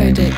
Codex.